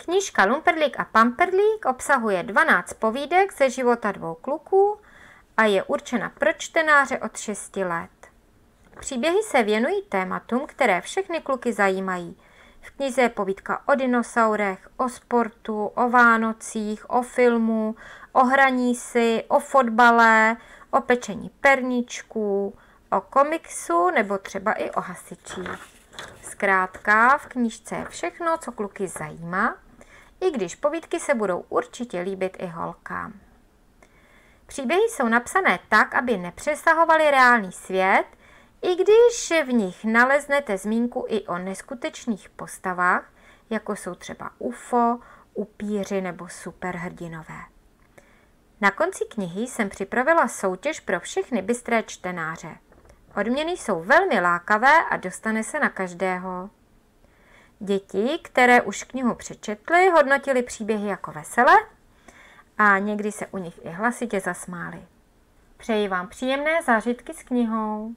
Knížka Lumperlík a Pamperlík obsahuje 12 povídek ze života dvou kluků a je určena pro čtenáře od 6 let. Příběhy se věnují tématům, které všechny kluky zajímají. V knize je povídka o dinosaurech, o sportu, o Vánocích, o filmu, o hraní si, o fotbale, o pečení perničků, o komiksu nebo třeba i o hasičích. Zkrátka, v knížce je všechno, co kluky zajímá, i když povídky se budou určitě líbit i holkám. Příběhy jsou napsané tak, aby nepřesahovaly reálný svět, i když v nich naleznete zmínku i o neskutečných postavách, jako jsou třeba UFO, upíři nebo superhrdinové. Na konci knihy jsem připravila soutěž pro všechny bystré čtenáře. Odměny jsou velmi lákavé a dostane se na každého. Děti, které už knihu přečetly, hodnotili příběhy jako veselé a někdy se u nich i hlasitě zasmály. Přeji vám příjemné zážitky s knihou.